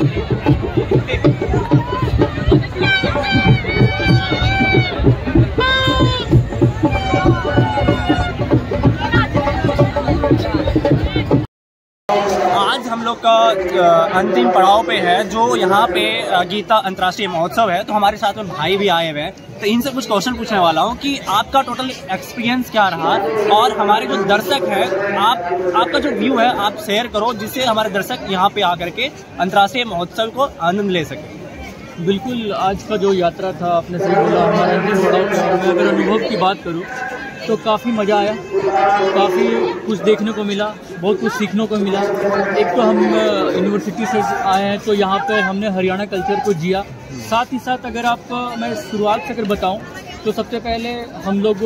आज लोग का अंतिम पड़ाव पे है, जो यहाँ पे गीता अंतर्राष्ट्रीय महोत्सव है तो हमारे साथ में भाई भी आए हुए हैं। तो इनसे कुछ क्वेश्चन पूछने वाला हूँ कि आपका टोटल एक्सपीरियंस क्या रहा? और हमारे जो दर्शक है, आप, आपका जो व्यू है, आप शेयर करो, जिससे हमारे दर्शक यहाँ पे आकर के अंतर्राष्ट्रीय महोत्सव को आनंद ले सके। बिल्कुल, आज का जो यात्रा था, आपने सही बोला, हमारे अंतिम पड़ाव अगर अनुभव की बात करूँ तो काफ़ी मज़ा आया, काफ़ी कुछ देखने को मिला, बहुत कुछ सीखने को मिला। एक तो हम यूनिवर्सिटी से आए हैं तो यहाँ पे हमने हरियाणा कल्चर को जिया। साथ ही साथ अगर आप मैं शुरुआत से अगर बताऊँ तो सबसे पहले हम लोग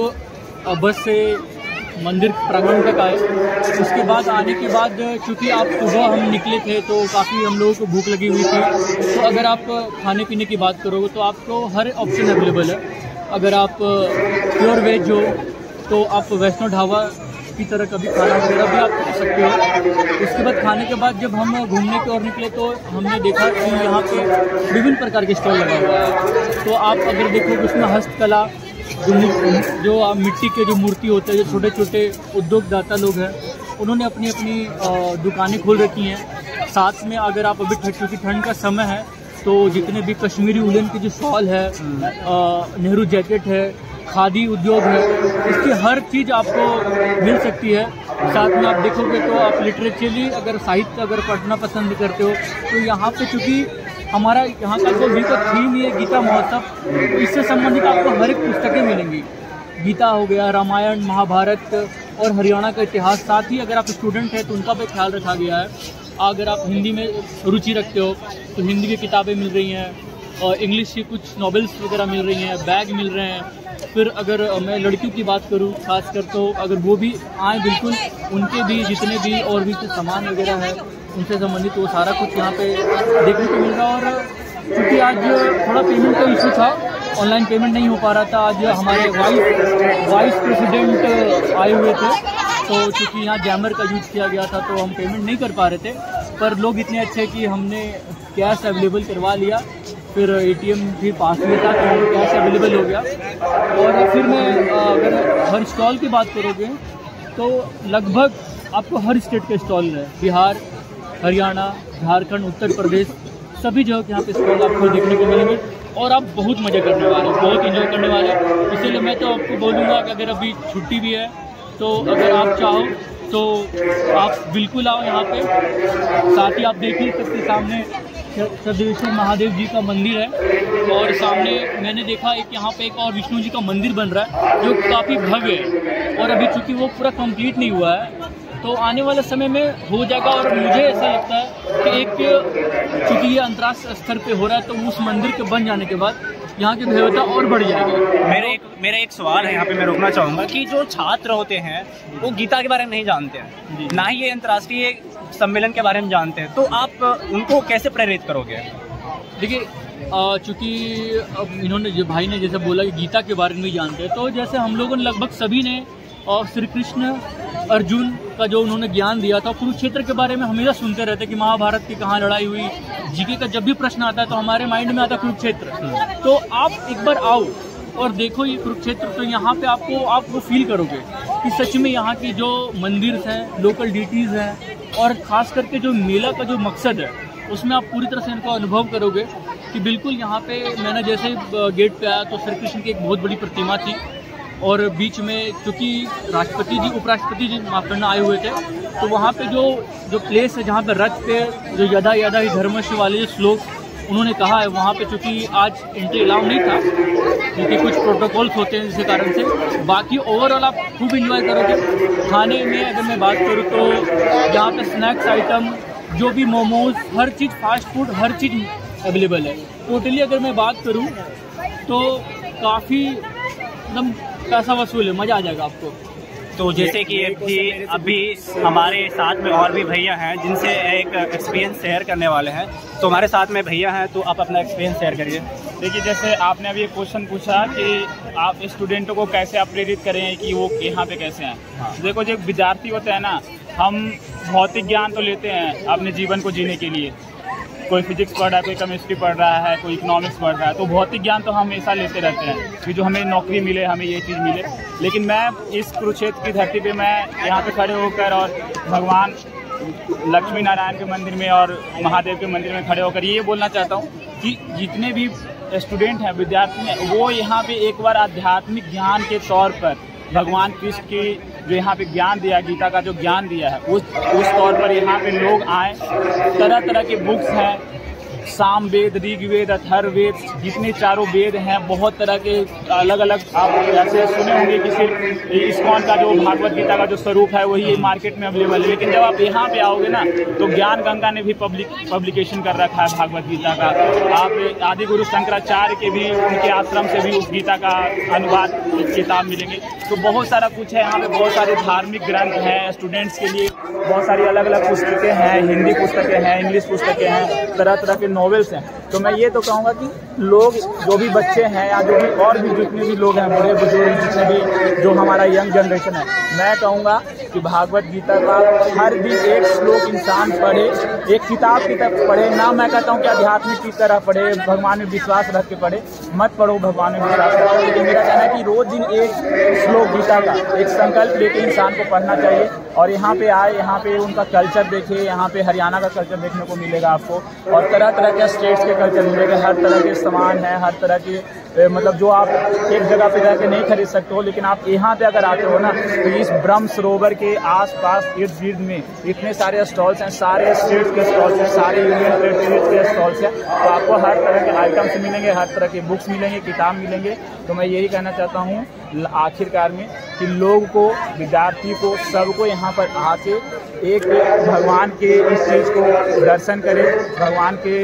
बस से मंदिर प्रांगण तक आए। उसके बाद, आने के बाद, चूँकि आप सुबह हम निकले थे तो काफ़ी हम लोगों को भूख लगी हुई थी। तो अगर आप खाने पीने की बात करोगे तो आपको हर ऑप्शन अवेलेबल है। अगर आप प्योर वेज हो तो आप वैष्णो ढाबा की तरह कभी खाना वगैरह भी आप खा सकते हो। उसके बाद खाने के बाद जब हम घूमने की ओर निकले तो हमने देखा कि यहाँ पे विभिन्न प्रकार के स्टॉल लगा हुआ है। तो आप अगर देखो उसमें हस्तकला, जो जो मिट्टी के जो मूर्ति होते हैं, जो छोटे छोटे उद्योगदाता लोग हैं, उन्होंने अपनी अपनी दुकानें खोल रखी हैं। साथ में अगर आप अभी ठंड, क्योंकि ठंड का समय है तो जितने भी कश्मीरी उलन की जो शॉल है नेहरू जैकेट है खादी उद्योग है, इसकी हर चीज़ आपको मिल सकती है। साथ में आप देखोगे तो आप लिटरेचरली अगर साहित्य अगर पढ़ना पसंद करते हो तो यहाँ पे चूँकि हमारा यहाँ का जो गीता थीम है गीता महोत्सव तो इससे संबंधित आपको हर एक पुस्तकें मिलेंगी। गीता हो गया, रामायण, महाभारत और हरियाणा का इतिहास, साथ ही अगर आप स्टूडेंट हैं तो उनका भी ख्याल रखा गया है। अगर आप हिंदी में रुचि रखते हो तो हिंदी की किताबें मिल रही हैं। इंग्लिश की कुछ नॉवेल्स वगैरह मिल रही हैं बैग मिल रहे हैं। फिर अगर मैं लड़कियों की बात करूँ, खासकर तो अगर वो भी आए, बिल्कुल उनके भी, जितने भी और भी सामान वगैरह है, उनसे संबंधित वो सारा कुछ यहाँ पे देखने को मिल रहा और क्योंकि आज थोड़ा पेमेंट का इशू था ऑनलाइन पेमेंट नहीं हो पा रहा था, आज हमारे वाइस वाइस प्रेसिडेंट आए हुए थे। तो चूँकि यहाँ जैमर का यूज़ किया गया था तो हम पेमेंट नहीं कर पा रहे थे। पर लोग इतने अच्छे कि हमने कैश अवेलेबल करवा लिया। फिर एटीएम भी पास में था तो कैश अवेलेबल हो गया। और फिर मैं अगर हर स्टॉल की बात करोगे तो लगभग आपको हर स्टेट के स्टॉल है। बिहार, हरियाणा, झारखंड, उत्तर प्रदेश, सभी जगह के यहाँ पे स्टॉल आपको देखने को मिलेंगे। और आप बहुत मज़े करने वाले बहुत इन्जॉय करने वाले इसीलिए मैं तो आपको बोलूँगा कि अगर अभी छुट्टी भी है तो अगर आप चाहो तो आप बिल्कुल आओ यहाँ पे। साथ ही आप देख ही सकते सामने सदेश्वर महादेव जी का मंदिर है। और सामने मैंने देखा एक यहाँ पे एक और विष्णु जी का मंदिर बन रहा है जो काफ़ी भव्य है। और अभी चूँकि वो पूरा कंप्लीट नहीं हुआ है तो आने वाले समय में हो जाएगा। और मुझे ऐसा लगता है कि एक चूँकि ये अंतर्राष्ट्रीय स्तर पे हो रहा है तो उस मंदिर के बन जाने के बाद यहाँ की भव्यता और बढ़ जाएगी। मेरे एक मेरा एक सवाल है यहाँ पे मैं रोकना चाहूँगा कि जो छात्र होते हैं वो गीता के बारे में नहीं जानते हैं। ना ही ये अंतर्राष्ट्रीय सम्मेलन के बारे में जानते हैं। तो आप उनको कैसे प्रेरित करोगे? देखिए चूँकि इन्होंने जो भाई ने जैसे बोला कि गीता के बारे में जानते हैं तो जैसे हम लोगों ने लगभग सभी ने और श्री कृष्ण, अर्जुन का जो उन्होंने ज्ञान दिया था, कुरुक्षेत्र के बारे में हमेशा सुनते रहते कि महाभारत की कहाँ लड़ाई हुई, जीके का जब भी प्रश्न आता है तो हमारे माइंड में आता कुरुक्षेत्र। तो आप एक बार आओ और देखो ये कुरुक्षेत्र तो यहाँ पे आपको, आप वो फील करोगे कि सच में यहाँ की जो मंदिर हैं लोकल डिटीज़ हैं और ख़ास करके जो मेला का जो मकसद है, उसमें आप पूरी तरह से इनका अनुभव करोगे कि बिल्कुल यहाँ पे मैंने जैसे गेट पे आया तो श्री कृष्ण की एक बहुत बड़ी प्रतिमा थी और बीच में क्योंकि राष्ट्रपति जी, उपराष्ट्रपति जी माफ़ करना आए हुए थे तो वहाँ पे जो जो प्लेस है जहाँ पे रथ पे जो यदा यदा ही धर्मश वाले जो श्लोक उन्होंने कहा है वहाँ पे, चूँकि आज एंट्री अलाउ नहीं था, क्योंकि कुछ प्रोटोकॉल्स होते हैं जिसके कारण से। बाकी ओवरऑल आप खूब इन्जॉय करोगे। खाने में अगर मैं बात करूँ तो यहाँ पे स्नैक्स आइटम जो भी मोमोज हर चीज़ फास्ट फ़ूड हर चीज़ अवेलेबल है। टोटली अगर मैं बात करूँ तो काफ़ी, एकदम पैसा वसूल है, मज़ा आ जाएगा आपको। तो जैसे कि अभी अभी हमारे साथ में और भी भैया हैं जिनसे एक एक्सपीरियंस शेयर करने वाले हैं। तो हमारे साथ में भैया हैं तो आप अपना एक्सपीरियंस शेयर करिए। देखिए जैसे आपने अभी एक क्वेश्चन पूछा कि आप स्टूडेंटों को कैसे आप प्रेरित करें कि वो यहाँ पे कैसे हैं? हाँ। देखो जो विद्यार्थी होते हैं ना हम भौतिक ज्ञान तो लेते हैं अपने जीवन को जीने के लिए कोई फिजिक्स पढ़ रहा है, कोई केमिस्ट्री पढ़ रहा है, कोई इकोनॉमिक्स पढ़ रहा है तो भौतिक ज्ञान तो हम हमेशा लेते रहते हैं कि जो हमें नौकरी मिले, हमें ये चीज़ मिले। लेकिन मैं इस कुरुक्षेत्र की धरती पे मैं यहाँ पे खड़े होकर और भगवान लक्ष्मी नारायण के मंदिर में और महादेव के मंदिर में खड़े होकर ये बोलना चाहता हूँ कि जितने भी स्टूडेंट हैं, विद्यार्थी हैं, वो यहाँ पे एक बार आध्यात्मिक ज्ञान के तौर पर भगवान कृष्ण की जो यहाँ पे ज्ञान दिया, गीता का जो ज्ञान दिया है, उस उस तौर पर यहाँ पे लोग आए तरह तरह के बुक्स हैं साम वेद ऋग्वेद अथर्ववेद जितने चारों वेद हैं, बहुत तरह के अलग अलग आप ऐसे सुने होंगे कि सिर्फ़ इस्कॉन का जो भागवत गीता का जो स्वरूप है, वही मार्केट में अवेलेबल है। लेकिन जब आप यहाँ पे आओगे ना तो ज्ञान गंगा ने भी पब्लिक पब्लिकेशन कर रखा है भागवत गीता का। आप आदि गुरु शंकराचार्य के भी, उनके आश्रम से भी उस गीता का अनुवाद किताब मिलेंगे। तो बहुत सारा कुछ है, यहाँ पे बहुत सारे धार्मिक ग्रंथ हैं स्टूडेंट्स के लिए बहुत सारी अलग अलग पुस्तकें हैं, हिंदी पुस्तकें हैं इंग्लिश पुस्तकें हैं तरह तरह के नॉवेल्स हैं। तो मैं ये तो कहूँगा कि लोग जो भी बच्चे हैं या जो भी और भी जितने भी लोग हैं बड़े बुज़ुर्ग, जितने भी जो हमारा यंग जनरेशन है, मैं कहूँगा कि भागवत गीता का हर दिन एक श्लोक इंसान पढ़े, एक किताब की तरफ़ पढ़े, ना मैं कहता हूँ कि आध्यात्मिक की तरह पढ़े, भगवान में विश्वास रख के पढ़े, मत पढ़ो भगवान में विश्वास रख लेकिन मेरा कहना है कि रोज दिन एक श्लोक गीता का एक संकल्प लेके इंसान को पढ़ना चाहिए। और यहाँ पे आए, यहाँ पे उनका कल्चर देखे, यहाँ पे हरियाणा का कल्चर देखने को मिलेगा आपको। और तरह तरह के स्टेट्स के कल्चर मिलेगा, हर तरह के सामान है, हर तरह के मतलब जो आप एक जगह पे रह के नहीं खरीद सकते हो, लेकिन आप यहाँ पे अगर आते हो ना तो इस ब्रह्म सरोवर के आसपास इर्द गिर्द में इतने सारे स्टॉल्स हैं, सारे स्टेट के स्टॉल्स हैं, सारे यूनियन टेरिटरीज के स्टॉल्स हैं तो आपको हर तरह के आइटम्स मिलेंगे, हर तरह के बुक्स मिलेंगे, किताब मिलेंगे। तो मैं यही कहना चाहता हूँ आखिरकार में, कि लोग को, विद्यार्थी को, सबको यहाँ पर आके एक भगवान के इस चीज़ को दर्शन करें, भगवान के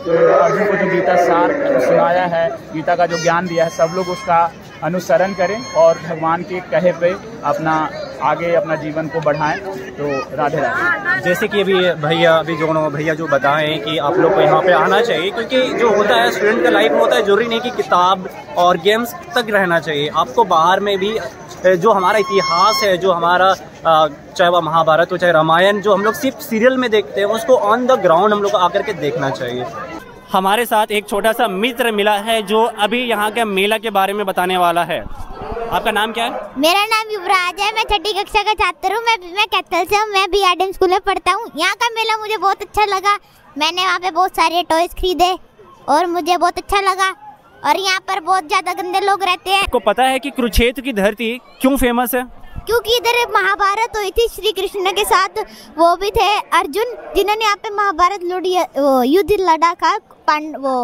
अर्जुन को जो गीता सार सुनाया है, गीता का जो ज्ञान दिया है, सब लोग उसका अनुसरण करें और भगवान के कहे पे अपना आगे, अपना जीवन को बढ़ाएँ। तो राधे राधे। जैसे कि अभी भैया, अभी जो भैया जो बताएँ कि आप लोग को यहाँ पे आना चाहिए, क्योंकि जो होता है स्टूडेंट का लाइफ होता है, ज़रूरी नहीं कि किताब और गेम्स तक रहना चाहिए। आपको बाहर में भी जो हमारा इतिहास है, जो हमारा चाहे वह महाभारत हो, चाहे रामायण, जो हम लोग सिर्फ़ सीरियल में देखते हैं, उसको ऑन द ग्राउंड हम लोग को आकर के देखना चाहिए। हमारे साथ एक छोटा सा मित्र मिला है जो अभी यहाँ के मेला के बारे में बताने वाला है। आपका नाम क्या है? मेरा नाम युवराज है मैं छठी कक्षा का छात्र हूँ मैं मैं कैथल से हूँ मैं बी आर स्कूल में पढ़ता हूँ। यहाँ का मेला मुझे बहुत अच्छा लगा। मैंने वहाँ पे बहुत सारे टॉयज खरीदे और मुझे बहुत अच्छा लगा और यहाँ पर बहुत ज़्यादा गंदे लोग रहते हैं। आपको पता है कि कुरुक्षेत्र की धरती क्यों फ़ेमस है? क्योंकि इधर महाभारत हुई थी श्री कृष्ण के साथ वो भी थे अर्जुन जिन्होंने यहाँ पे महाभारत युद्ध लड़ा था। पांड वो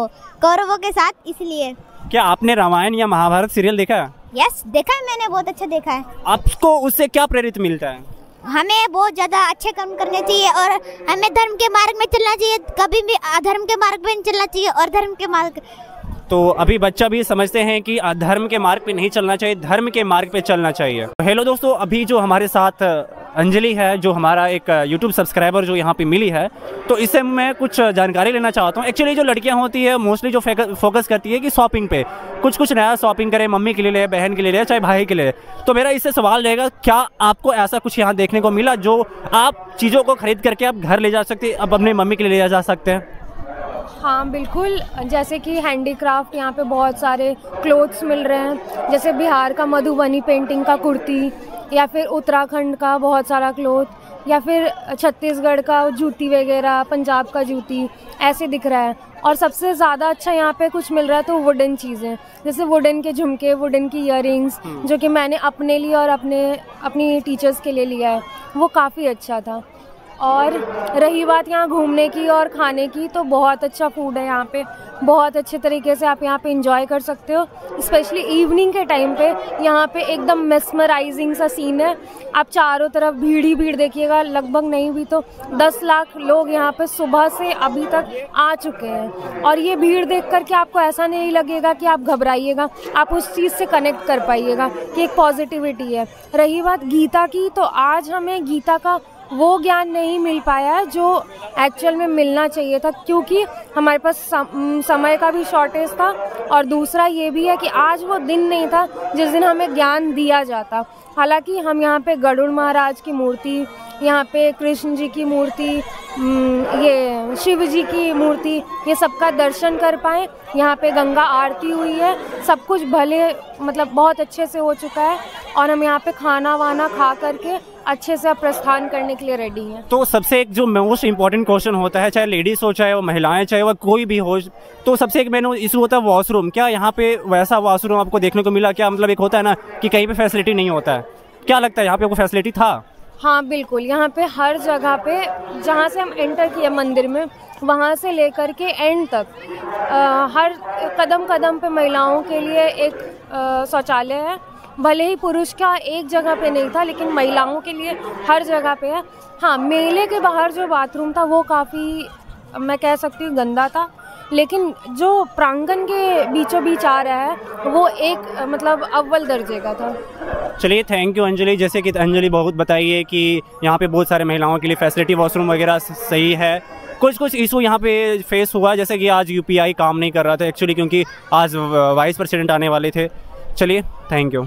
कौरवों के साथ इसलिए। क्या आपने रामायण या महाभारत सीरियल देखा यस देखा है मैंने बहुत अच्छा देखा है। आपको उससे क्या प्रेरित मिलता है? हमें बहुत ज़्यादा अच्छे काम करने चाहिए और हमें धर्म के मार्ग में चलना चाहिए कभी भी अधर्म के मार्ग में चलना चाहिए और धर्म के मार्ग तो अभी बच्चा भी समझते हैं कि धर्म के मार्ग पे नहीं चलना चाहिए धर्म के मार्ग पे चलना चाहिए। हेलो दोस्तों अभी जो हमारे साथ अंजलि है, जो हमारा एक यूट्यूब सब्सक्राइबर जो यहाँ पे मिली है। तो इससे मैं कुछ जानकारी लेना चाहता हूँ। एक्चुअली जो लड़कियाँ होती है मोस्टली जो फोकस करती है कि शॉपिंग पे। कुछ कुछ नया शॉपिंग करे, मम्मी के लिए ले, बहन के लिए ले चाहे भाई के लिए। तो मेरा इससे सवाल रहेगा, क्या आपको ऐसा कुछ यहाँ देखने को मिला जो आप चीज़ों को खरीद करके आप घर ले जा सकते, अब अपनी मम्मी के लिए ले जा सकते हैं? हाँ बिल्कुल। जैसे कि हैंडीक्राफ्ट यहाँ पे बहुत सारे क्लोथ्स मिल रहे हैं। जैसे बिहार का मधुबनी पेंटिंग का कुर्ती या फिर उत्तराखंड का बहुत सारा क्लोथ या फिर छत्तीसगढ़ का जूती वगैरह पंजाब का जूती ऐसे दिख रहा है। और सबसे ज़्यादा अच्छा यहाँ पे कुछ मिल रहा है तो वुडन चीज़ें। जैसे वुडन के झुमके वुडन की इयर हम्म। जो कि मैंने अपने लिए और अपने अपनी टीचर्स के लिए लिया है वो काफ़ी अच्छा था। और रही बात यहाँ घूमने की और खाने की तो बहुत अच्छा फ़ूड है यहाँ पे। बहुत अच्छे तरीके से आप यहाँ पे इंजॉय कर सकते हो। स्पेशली इवनिंग के टाइम पे यहाँ पे एकदम मेस्मराइजिंग सा सीन है। आप चारों तरफ़ भीड़ ही भीड़ देखिएगा, लगभग नहीं भी तो 10 लाख लोग यहाँ पे सुबह से अभी तक आ चुके हैं। और ये भीड़ देख कर के आपको ऐसा नहीं लगेगा कि आप घबराइएगा, आप उस चीज़ से कनेक्ट कर पाइएगा कि एक पॉजिटिविटी है। रही बात गीता की तो आज हमें गीता का वो ज्ञान नहीं मिल पाया जो एक्चुअल में मिलना चाहिए था क्योंकि हमारे पास सम, समय का भी शॉर्टेज था और दूसरा ये भी है कि आज वो दिन नहीं था जिस दिन हमें ज्ञान दिया जाता। हालाँकि हम यहाँ पे गरुड़ महाराज की मूर्ति यहाँ पे कृष्ण जी की मूर्ति ये शिव जी की मूर्ति ये सबका दर्शन कर पाए। यहाँ पे गंगा आरती हुई है सब कुछ भले मतलब बहुत अच्छे से हो चुका है और हम यहाँ पे खाना वाना खा करके अच्छे से प्रस्थान करने के लिए रेडी हैं। तो सबसे एक जो मोस्ट इंपॉर्टेंट क्वेश्चन होता है चाहे लेडीज़ हो चाहे वो महिलाएँ चाहे वो कोई भी हो तो सबसे एक मेनू इशू होता है वॉशरूम क्या यहाँ पे वैसा वॉशरूम आपको देखने को मिला? क्या मतलब एक होता है ना कि कहीं पे फैसिलिटी नहीं होता है? क्या लगता है यहाँ पे आपको फैसिलिटी था? हाँ बिल्कुल। यहाँ पे हर जगह पे जहाँ से हम एंटर किए मंदिर में वहाँ से लेकर के एंड तक आ, हर कदम कदम पे महिलाओं के लिए एक शौचालय है। भले ही पुरुष का एक जगह पे नहीं था, लेकिन महिलाओं के लिए हर जगह पे है। हाँ मेले के बाहर जो बाथरूम था, वो काफ़ी, मैं कह सकती हूँ, गंदा था। लेकिन जो प्रांगण के बीचों बीच आ रहा है, वो एक मतलब अव्वल दर्जे का था। चलिए थैंक यू अंजलि। जैसे कि अंजलि बहुत बताइए कि यहाँ पे बहुत सारे महिलाओं के लिए फैसिलिटी वॉशरूम वगैरह सही है। कुछ कुछ इशू यहाँ पे फेस हुआ, जैसे कि आज यूपीआई काम नहीं कर रहा था एक्चुअली क्योंकि आज वाइस प्रेसिडेंट आने वाले थे। चलिए थैंक यू